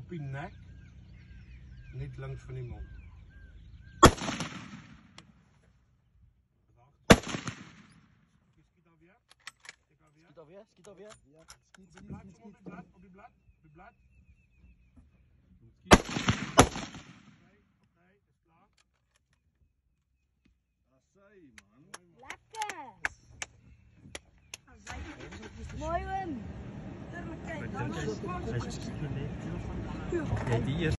op je nek, niet langs van je mond. Schiet alweer. Schiet alweer. Ja, skiet, Op je skiet, blad, skiet, op je skiet. blad, blad. Oké, is klaar. Assai, man. Lekker! Mooi! Kijk, die eerst.